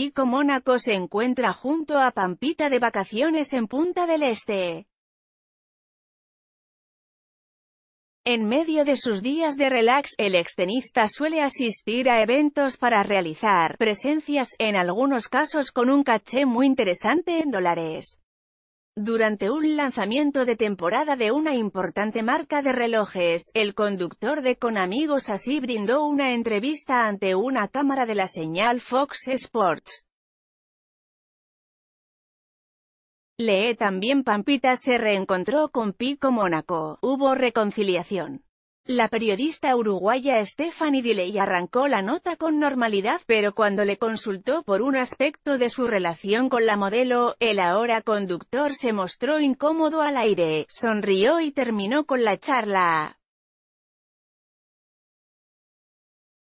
Pico Mónaco se encuentra junto a Pampita de vacaciones en Punta del Este. En medio de sus días de relax, el extenista suele asistir a eventos para realizar presencias, en algunos casos con un caché muy interesante en dólares. Durante un lanzamiento de temporada de una importante marca de relojes, el conductor de Con Amigos así brindó una entrevista ante una cámara de la señal Fox Sports. Lee también Pampita se reencontró con Pico Mónaco. Hubo reconciliación. La periodista uruguaya Stephanie Diley arrancó la nota con normalidad, pero cuando le consultó por un aspecto de su relación con la modelo, el ahora conductor se mostró incómodo al aire, sonrió y terminó con la charla.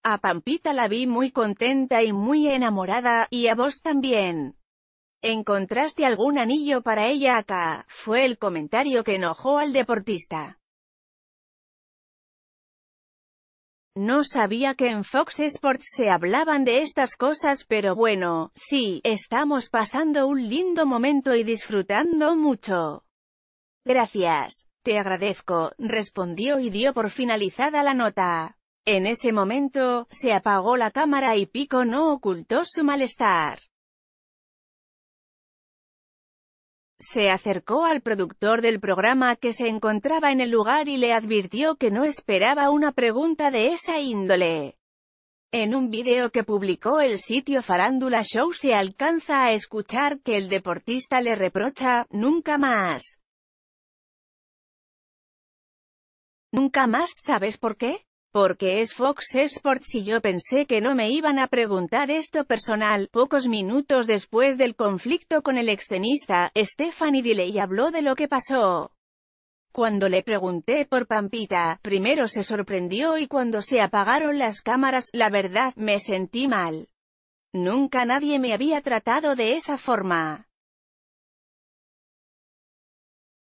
A Pampita la vi muy contenta y muy enamorada, y a vos también. ¿Encontraste algún anillo para ella acá? Fue el comentario que enojó al deportista. No sabía que en Fox Sports se hablaban de estas cosas pero bueno, sí, estamos pasando un lindo momento y disfrutando mucho. Gracias. Te agradezco, respondió y dio por finalizada la nota. En ese momento, se apagó la cámara y Pico no ocultó su malestar. Se acercó al productor del programa que se encontraba en el lugar y le advirtió que no esperaba una pregunta de esa índole. En un video que publicó el sitio Farándula Show se alcanza a escuchar que el deportista le reprocha, nunca más. ¿Nunca más? ¿Sabes por qué? Porque es Fox Sports y yo pensé que no me iban a preguntar esto personal. Pocos minutos después del conflicto con el extenista, Stephanie Diley habló de lo que pasó. Cuando le pregunté por Pampita, primero se sorprendió y cuando se apagaron las cámaras, la verdad, me sentí mal. Nunca nadie me había tratado de esa forma.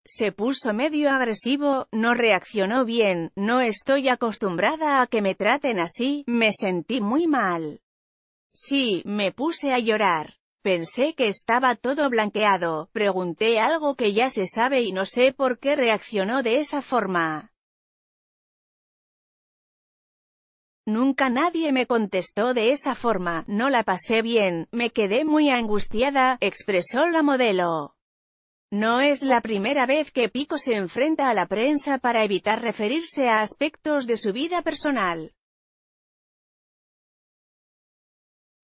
Se puso medio agresivo, no reaccionó bien, no estoy acostumbrada a que me traten así, me sentí muy mal. Sí, me puse a llorar. Pensé que estaba todo blanqueado, pregunté algo que ya se sabe y no sé por qué reaccionó de esa forma. Nunca nadie me contestó de esa forma, no la pasé bien, me quedé muy angustiada, expresó la modelo. No es la primera vez que Pico se enfrenta a la prensa para evitar referirse a aspectos de su vida personal.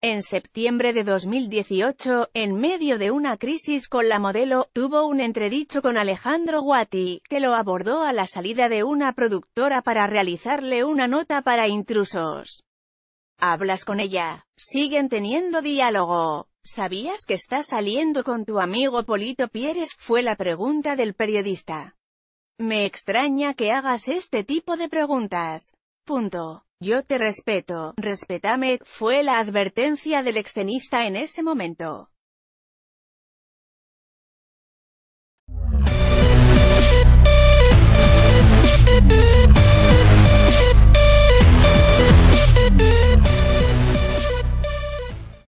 En septiembre de 2018, en medio de una crisis con la modelo, tuvo un entredicho con Alejandro Guati, que lo abordó a la salida de una productora para realizarle una nota para intrusos. ¿Hablas con ella? Siguen teniendo diálogo. ¿Sabías que estás saliendo con tu amigo Polito Pieres? Fue la pregunta del periodista. Me extraña que hagas este tipo de preguntas. Punto. Yo te respeto, respetame, fue la advertencia del extenista en ese momento.